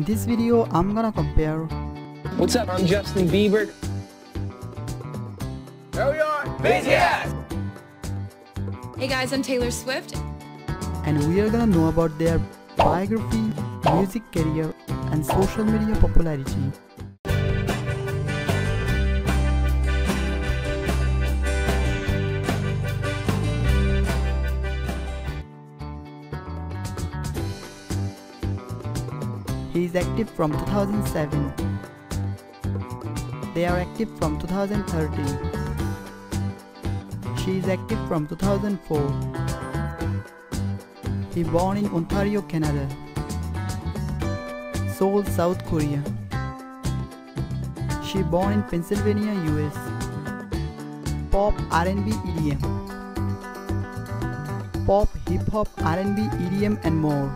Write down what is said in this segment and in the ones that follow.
In this video, I'm gonna compare What's up? I'm Justin Bieber. Here we are, BTS! Hey guys, I'm Taylor Swift. and we are gonna know about their biography, music career, and social media popularity. Is active from 2007. They are active from 2013. She is active from 2004. He born in Ontario, Canada. Seoul, South Korea. She born in Pennsylvania, US. Pop, R&B, EDM. Pop, hip hop, R&B, EDM and more.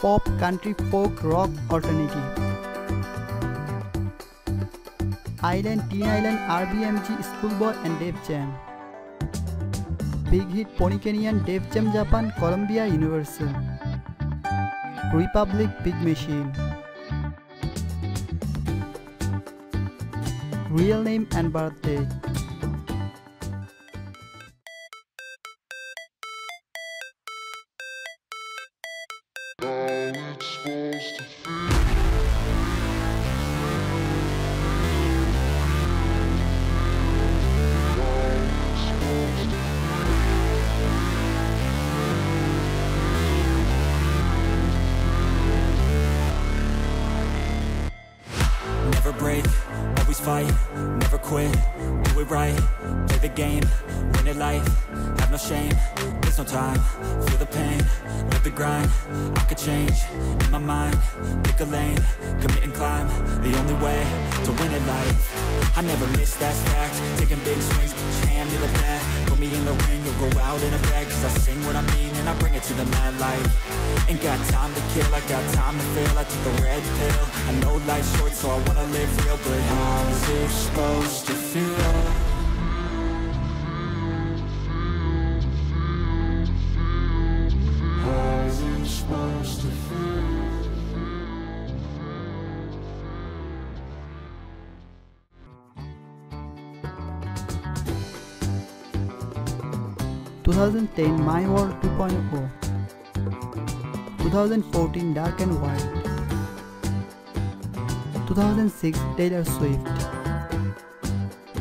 Pop, country, folk, rock, alternative. Island, Teen Island, RBMG, Schoolboy and Def Jam. Big Hit, Pony Kenyan, Def Jam Japan, Columbia Universal. Republic, Big Machine. Real name and birthday. Never break, always fight, never quit, do it right, play the game, win it life, have no shame, there's no time, feel the pain, live the grind, I could change, in my mind, pick a lane, commit and climb, the only way to win it life, I never miss that stack, taking big swings, hand to the bat, put me in the ring, you'll go out in a bag, cause I sing what I mean and I bring it to the mad light, ain't got time to kill, I got time to feel, I took the red pill, I know life's short so I wanna live real, but how's it supposed to feel? To feel? 2010 My World 2.0 2014 Dark and Wild 2006 Taylor Swift.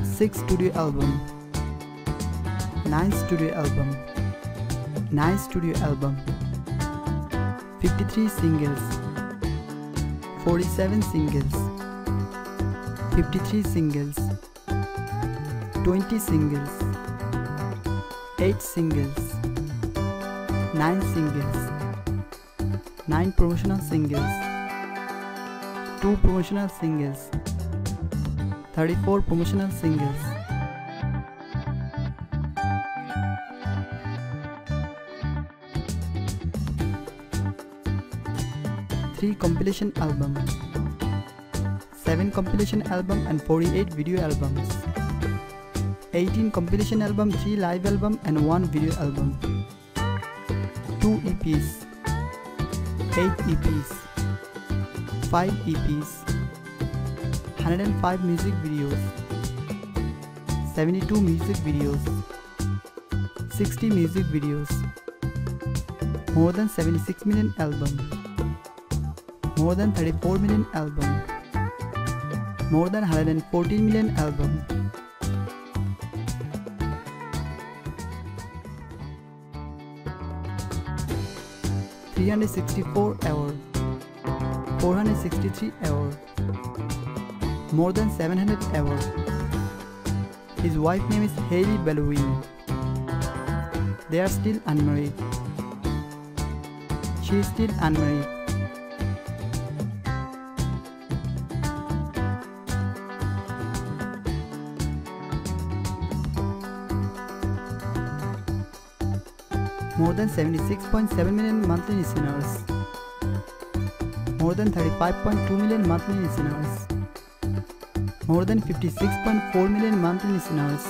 6 studio album. 9 studio album. 9 studio album. 53 singles. 47 singles. 53 singles. 20 singles. 8 singles. 9 singles. 9 promotional singles 2 promotional singles. 34 promotional singles. Three compilation album, seven compilation album and 48 video albums. 18 compilation album, 3 live album and 1 video album. 2 EPs, 8 EPs, 5 EPs, 105 music videos, 72 music videos, 60 music videos, more than 76 million album, more than 34 million album, more than 114 million album. 364 hour, 463 hour, more than 700 hour. His wife name is Hailey Baldwin. They are still unmarried. She is still unmarried. more than 76.7 million monthly listeners, more than 35.2 million monthly listeners, more than 56.4 million monthly listeners,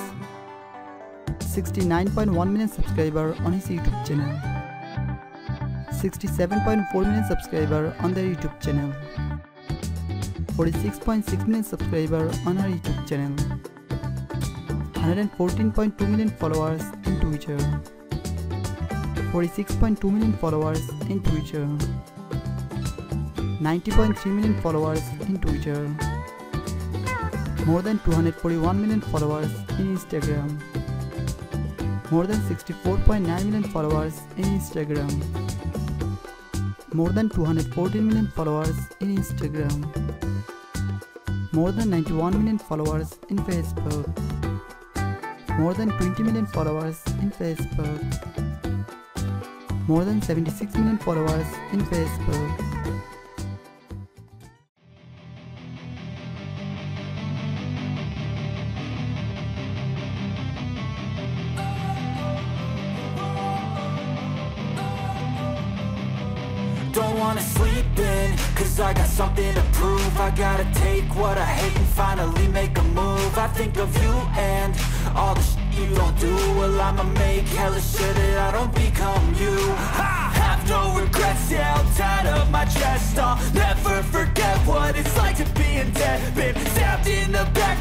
69.1 million subscriber on his YouTube channel, 67.4 million subscriber on their YouTube channel. 46.6 million subscriber on her YouTube channel. 114.2 million followers in Twitter. 46.2 million followers in Twitter. 90.3 million followers in Twitter. More than 241 million followers in Instagram. More than 64.9 million followers in Instagram. More than 214 million followers in Instagram. More than 91 million followers in Facebook. More than 20 million followers in Facebook. More than 76 million followers in Facebook. Wanna sleep in, cause I got something to prove. I gotta take what I hate and finally make a move. I think of you and all the shit you don't do. Well I'ma make hella sure that I don't become you. I have no regrets, yeah, I'm tied up my chest. I'll never forget what it's like to be in debt. Been stabbed in the back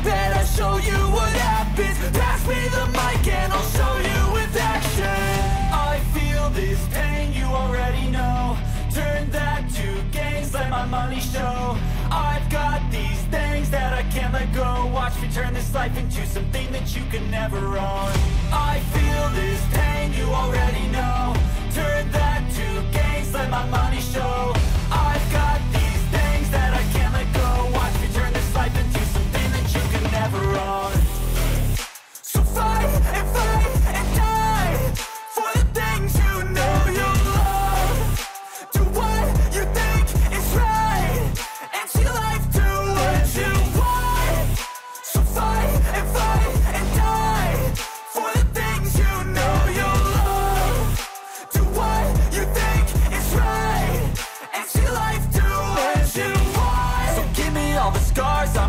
Watch me turn this life into something that you can never own. I feel this pain, you already know. Turn that to gains, let my money